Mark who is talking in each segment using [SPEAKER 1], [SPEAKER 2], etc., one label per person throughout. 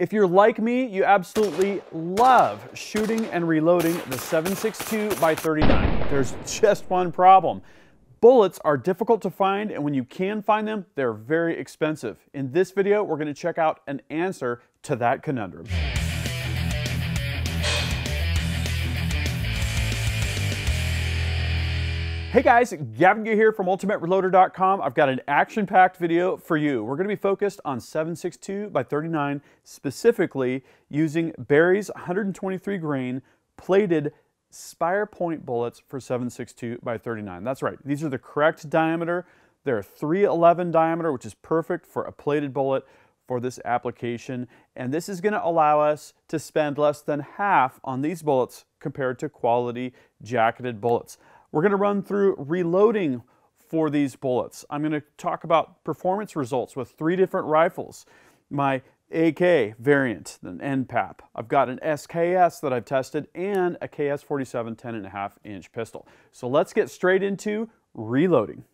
[SPEAKER 1] If you're like me, you absolutely love shooting and reloading the 7.62 by 39. There's just one problem. Bullets are difficult to find, and when you can find them, they're very expensive. In this video, we're gonna check out an answer to that conundrum. Hey guys, Gavin Gear here from UltimateReloader.com. I've got an action-packed video for you. We're going to be focused on 7.62 by 39, specifically using Berry's 123 grain plated spire point bullets for 7.62 by 39. That's right, these are the correct diameter. They're 311 diameter, which is perfect for a plated bullet for this application. And this is going to allow us to spend less than half on these bullets compared to quality jacketed bullets. We're going to run through reloading for these bullets. I'm going to talk about performance results with three different rifles. My AK variant, an NPAP. I've got an SKS that I've tested and a KS47 10.5 inch pistol. So let's get straight into reloading.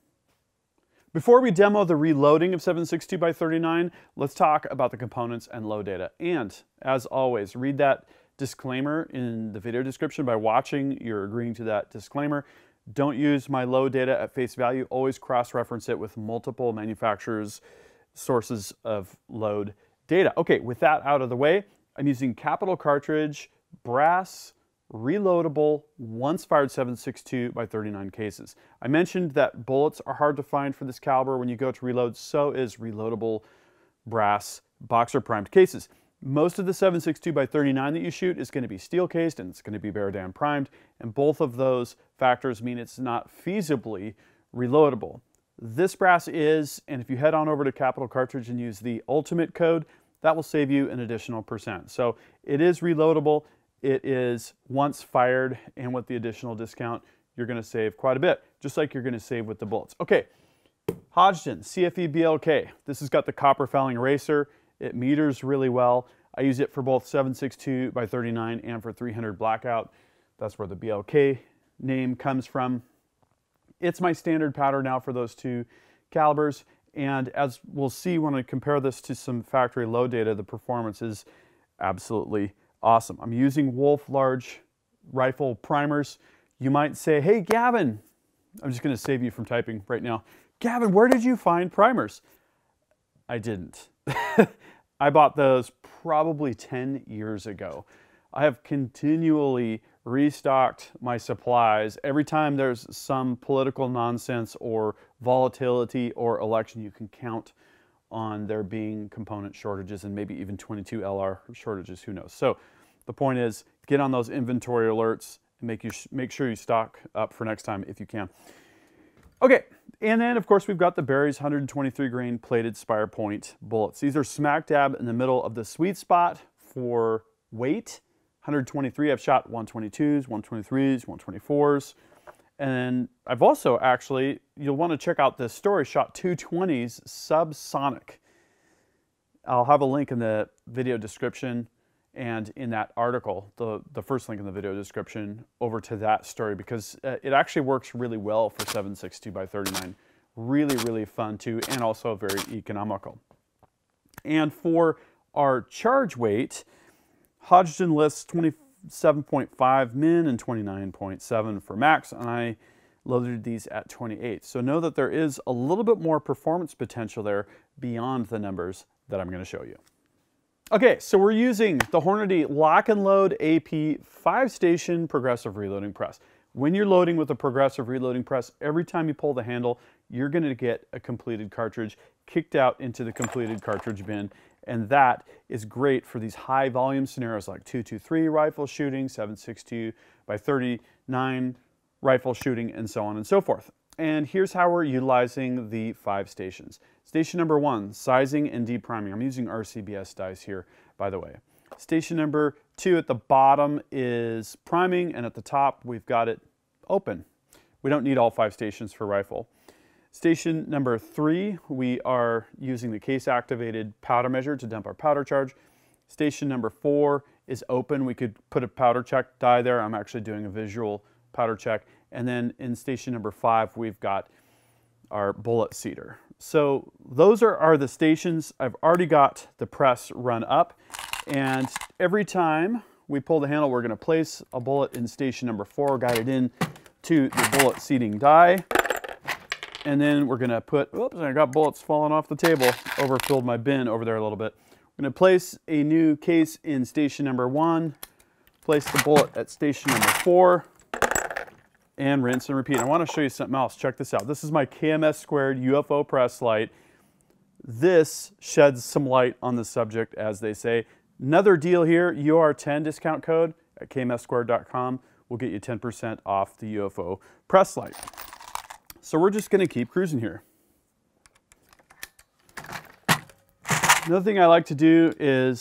[SPEAKER 1] Before we demo the reloading of 7.62 by 39, let's talk about the components and load data. And as always, read that disclaimer in the video description by watching. You're agreeing to that disclaimer. Don't use my load data at face value. Always cross-reference it with multiple manufacturers' sources of load data. Okay, with that out of the way, I'm using Capital Cartridge, brass, reloadable, once fired 7.62 by 39 cases. I mentioned that bullets are hard to find for this caliber when you go to reload, so is reloadable brass boxer primed cases. Most of the 7.62 by 39 that you shoot is going to be steel cased and it's going to be Berdan primed, and both of those factors mean it's not feasibly reloadable. This brass is, and if you head on over to Capital Cartridge and use the Ultimate code, that will save you an additional percent. So it is reloadable, it is once fired, and with the additional discount, you're going to save quite a bit, just like you're going to save with the bullets. Okay, Hodgdon CFE BLK. This has got the copper fouling eraser. It meters really well. I use it for both 762 by 39 and for 300 blackout. That's where the BLK name comes from. It's my standard powder now for those two calibers. And as we'll see when I compare this to some factory load data, the performance is absolutely awesome. I'm using Wolf large rifle primers. You might say, hey, Gavin, I'm just gonna save you from typing right now. Gavin, where did you find primers? I didn't. I bought those probably 10 years ago. I have continually restocked my supplies. Every time there's some political nonsense or volatility or election, you can count on there being component shortages and maybe even 22 LR shortages, who knows. So the point is get on those inventory alerts and make, you make sure you stock up for next time if you can. Okay, and then of course we've got the Berry's 123 grain plated spire point bullets. These are smack dab in the middle of the sweet spot for weight. 123, I've shot 122s, 123s, 124s. And I've also actually, you'll want to check out this story, shot 220s subsonic. I'll have a link in the video description and in that article, the, the first link in the video description, over to that story because uh, it actually works really well for 762 by 39. Really, really fun too, and also very economical. And for our charge weight, Hodgdon lists 27.5 min and 29.7 for max, and I loaded these at 28. So know that there is a little bit more performance potential there beyond the numbers that I'm going to show you. Okay, so we're using the Hornady Lock and Load AP 5-station progressive reloading press. When you're loading with a progressive reloading press, every time you pull the handle, you're going to get a completed cartridge kicked out into the completed cartridge bin. And that is great for these high volume scenarios like 223 rifle shooting, 762 by 39 rifle shooting, and so on and so forth. And here's how we're utilizing the five stations. Station number one, sizing and depriming. I'm using RCBS dies here, by the way. Station number two at the bottom is priming, and at the top we've got it open. We don't need all five stations for rifle. Station number three, we are using the case activated powder measure to dump our powder charge. Station number four is open. We could put a powder check die there. I'm actually doing a visual powder check. And then in station number five, we've got our bullet seater. So those are, are the stations. I've already got the press run up And every time we pull the handle, we're gonna place a bullet in station number four, guide it in to the bullet seating die. And then we're gonna put, oops, I got bullets falling off the table, overfilled my bin over there a little bit. I'm gonna place a new case in station number one, place the bullet at station number four, and rinse and repeat. I wanna show you something else, check this out. This is my KMS squared UFO press light. This sheds some light on the subject, as they say. Another deal here, UR10 discount code at kmssquared.com will get you 10% off the UFO press light. So we're just gonna keep cruising here. Another thing I like to do is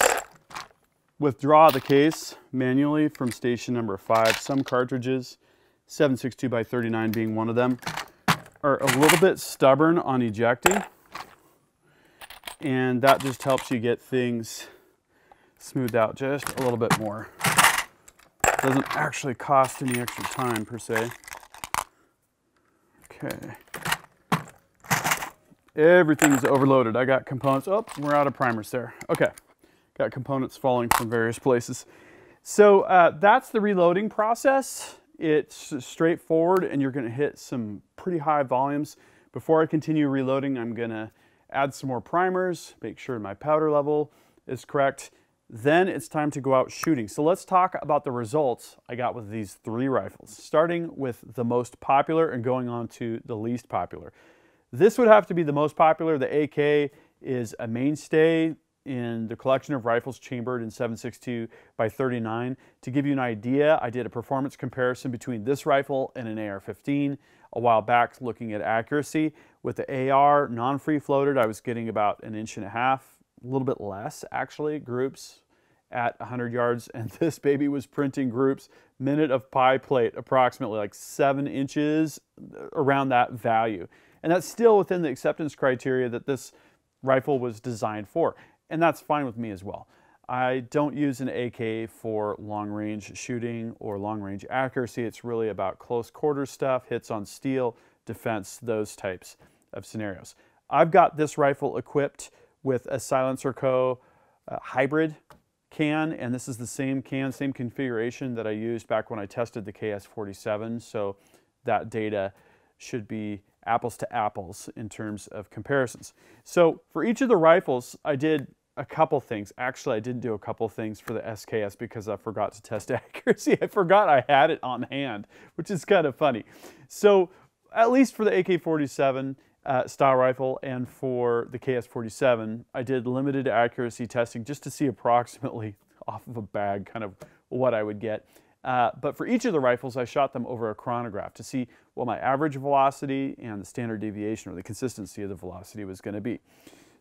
[SPEAKER 1] withdraw the case manually from station number five. Some cartridges, 762 by 39 being one of them, are a little bit stubborn on ejecting. And that just helps you get things smoothed out just a little bit more. Doesn't actually cost any extra time per se. Okay. Everything's overloaded. I got components. Oh, we're out of primers there. Okay. Got components falling from various places. So uh, that's the reloading process. It's straightforward and you're gonna hit some pretty high volumes. Before I continue reloading, I'm gonna add some more primers, make sure my powder level is correct. Then it's time to go out shooting. So let's talk about the results I got with these three rifles, starting with the most popular and going on to the least popular. This would have to be the most popular. The AK is a mainstay in the collection of rifles chambered in 7.62 by 39. To give you an idea, I did a performance comparison between this rifle and an AR-15 a while back looking at accuracy. With the AR non-free floated, I was getting about an inch and a half, a little bit less actually, groups at 100 yards. And this baby was printing groups minute of pie plate, approximately like seven inches around that value. And that's still within the acceptance criteria that this rifle was designed for. And that's fine with me as well. I don't use an AK for long range shooting or long range accuracy. It's really about close quarter stuff, hits on steel, defense, those types of scenarios. I've got this rifle equipped with a Silencer Co. Uh, hybrid can, and this is the same can, same configuration that I used back when I tested the KS47. So that data should be apples to apples in terms of comparisons. So for each of the rifles, I did a couple things. Actually, I didn't do a couple things for the SKS because I forgot to test accuracy. I forgot I had it on hand, which is kind of funny. So at least for the AK-47 uh, style rifle and for the KS-47, I did limited accuracy testing just to see approximately off of a bag kind of what I would get. Uh, but for each of the rifles, I shot them over a chronograph to see what my average velocity and the standard deviation or the consistency of the velocity was going to be.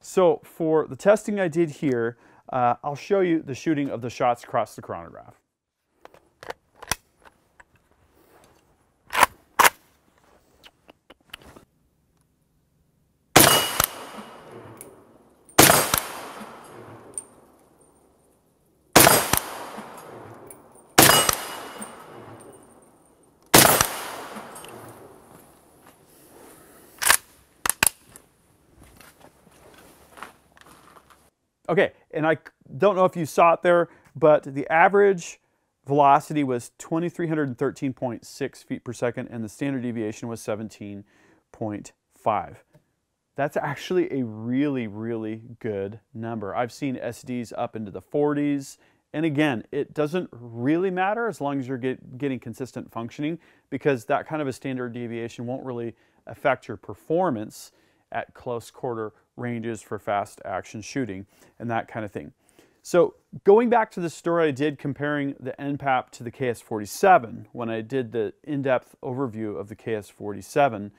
[SPEAKER 1] So for the testing I did here, uh, I'll show you the shooting of the shots across the chronograph. Okay, and I don't know if you saw it there, but the average velocity was 2,313.6 feet per second, and the standard deviation was 17.5. That's actually a really, really good number. I've seen SDs up into the 40s, and again, it doesn't really matter as long as you're get, getting consistent functioning because that kind of a standard deviation won't really affect your performance at close quarter ranges for fast action shooting and that kind of thing. So going back to the story I did comparing the NPAP to the KS-47, when I did the in-depth overview of the KS-47,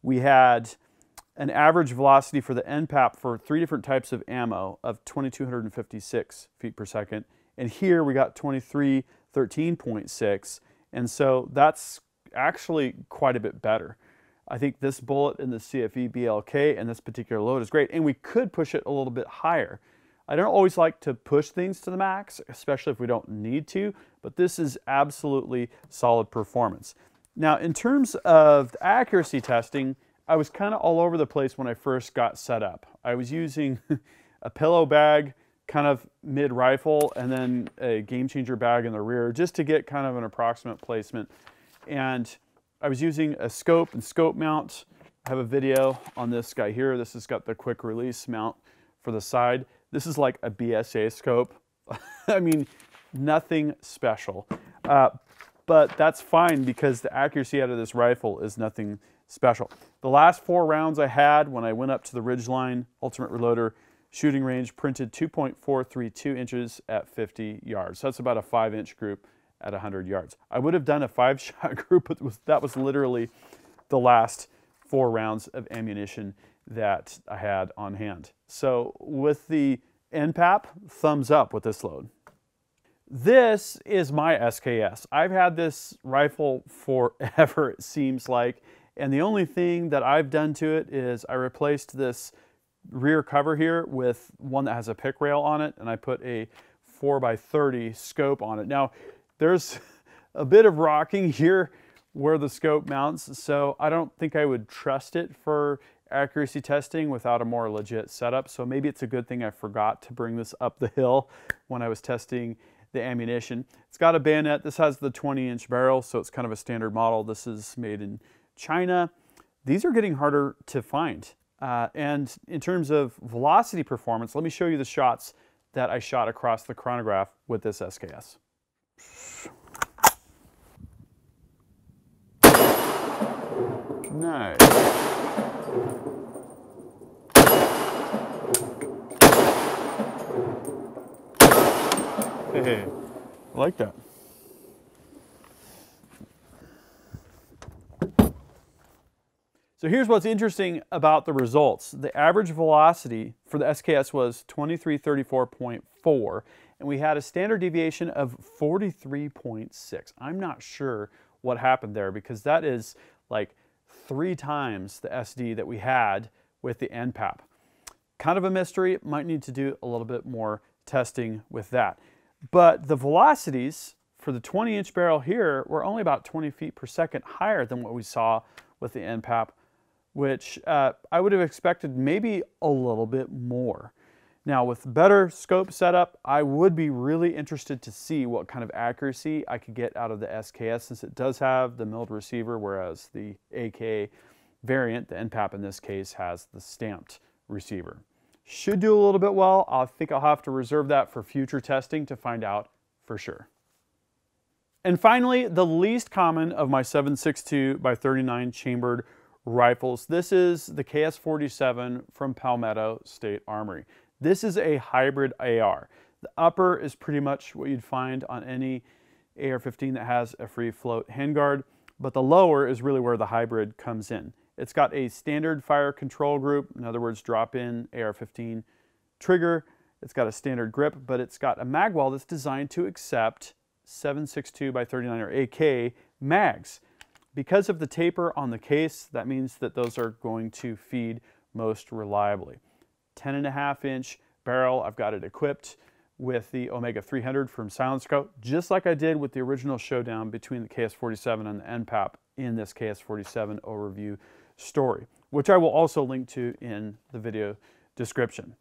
[SPEAKER 1] we had an average velocity for the NPAP for three different types of ammo of 2256 feet per second. And here we got 2313.6. And so that's actually quite a bit better. I think this bullet in the CFE BLK and this particular load is great, and we could push it a little bit higher. I don't always like to push things to the max, especially if we don't need to, but this is absolutely solid performance. Now, in terms of accuracy testing, I was kind of all over the place when I first got set up. I was using a pillow bag kind of mid rifle and then a game changer bag in the rear just to get kind of an approximate placement. And I was using a scope and scope mount. I have a video on this guy here. This has got the quick release mount for the side. This is like a BSA scope. I mean, nothing special. Uh, but that's fine because the accuracy out of this rifle is nothing special. The last four rounds I had when I went up to the Ridgeline Ultimate Reloader shooting range printed 2.432 inches at 50 yards. So that's about a five inch group at 100 yards. I would have done a five shot group, but that was literally the last four rounds of ammunition that I had on hand. So with the NPAP, thumbs up with this load. This is my SKS. I've had this rifle forever, it seems like. And the only thing that I've done to it is I replaced this rear cover here with one that has a pick rail on it, and I put a 4x30 scope on it. Now, there's a bit of rocking here where the scope mounts, so I don't think I would trust it for accuracy testing without a more legit setup. So maybe it's a good thing I forgot to bring this up the hill when I was testing the ammunition. It's got a bayonet. This has the 20 inch barrel, so it's kind of a standard model. This is made in China. These are getting harder to find. Uh, and in terms of velocity performance, let me show you the shots that I shot across the chronograph with this SKS. Nice. Hey, I like that. So here's what's interesting about the results. The average velocity for the SKS was 2334.4 and we had a standard deviation of 43.6. I'm not sure what happened there because that is like three times the SD that we had with the NPAP. Kind of a mystery, might need to do a little bit more testing with that. But the velocities for the 20 inch barrel here were only about 20 feet per second higher than what we saw with the NPAP, which uh, I would have expected maybe a little bit more. Now with better scope setup, I would be really interested to see what kind of accuracy I could get out of the SKS since it does have the milled receiver, whereas the AK variant, the NPAP in this case, has the stamped receiver. Should do a little bit well. I think I'll have to reserve that for future testing to find out for sure. And finally, the least common of my 7.62 by 39 chambered rifles. This is the KS-47 from Palmetto State Armory. This is a hybrid AR. The upper is pretty much what you'd find on any AR-15 that has a free float handguard, but the lower is really where the hybrid comes in. It's got a standard fire control group, in other words, drop-in AR-15 trigger. It's got a standard grip, but it's got a mag well that's designed to accept 7.62 by 39 or AK mags. Because of the taper on the case, that means that those are going to feed most reliably. 10 and a half inch barrel. I've got it equipped with the Omega 300 from SilencerCo, just like I did with the original showdown between the KS47 and the NPAP in this KS47 overview story, which I will also link to in the video description.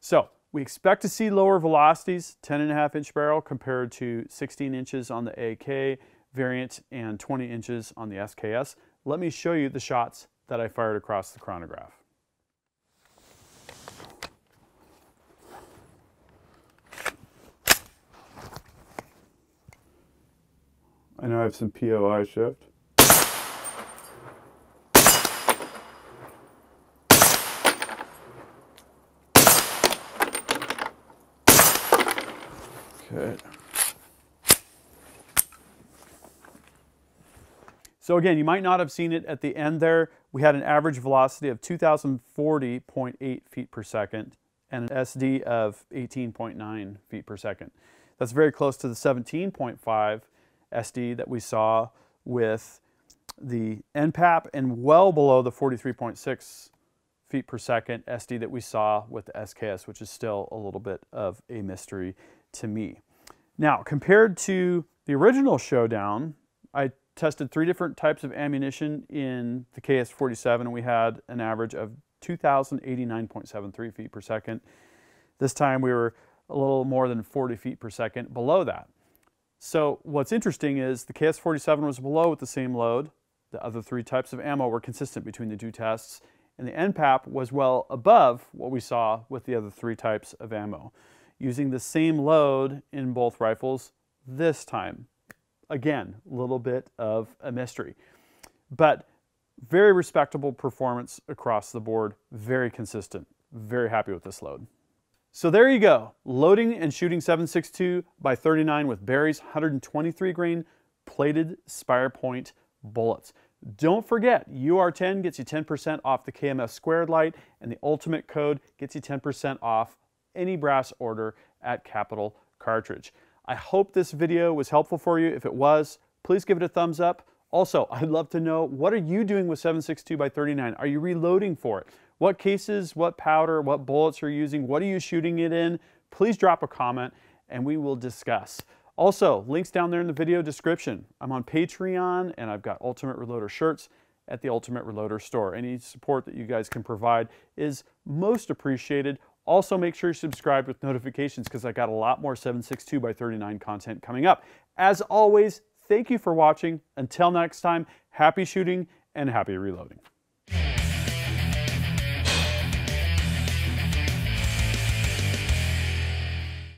[SPEAKER 1] So we expect to see lower velocities, 10 and a half inch barrel compared to 16 inches on the AK variant and 20 inches on the SKS. Let me show you the shots that I fired across the chronograph. I know I have some POI shift. So again, you might not have seen it at the end there. We had an average velocity of 2040.8 feet per second and an SD of 18.9 feet per second. That's very close to the 17.5 SD that we saw with the NPAP and well below the 43.6 feet per second SD that we saw with the SKS, which is still a little bit of a mystery to me. Now, compared to the original showdown, I tested three different types of ammunition in the KS-47 and we had an average of 2,089.73 feet per second. This time we were a little more than 40 feet per second below that. So what's interesting is the KS-47 was below with the same load. The other three types of ammo were consistent between the two tests. And the NPAP was well above what we saw with the other three types of ammo. Using the same load in both rifles this time. Again, a little bit of a mystery. But very respectable performance across the board, very consistent. Very happy with this load. So there you go, loading and shooting 7.62 by 39 with Berry's 123 grain plated Spire Point bullets. Don't forget, UR10 gets you 10% off the KMS squared light and the ultimate code gets you 10% off any brass order at Capital Cartridge. I hope this video was helpful for you. If it was, please give it a thumbs up. Also, I'd love to know, what are you doing with 7.62 by 39? Are you reloading for it? What cases, what powder, what bullets are you using? What are you shooting it in? Please drop a comment and we will discuss. Also, links down there in the video description. I'm on Patreon and I've got Ultimate Reloader shirts at the Ultimate Reloader store. Any support that you guys can provide is most appreciated. Also, make sure you subscribe with notifications because I got a lot more 762 by 39 content coming up. As always, Thank you for watching. Until next time, happy shooting and happy reloading.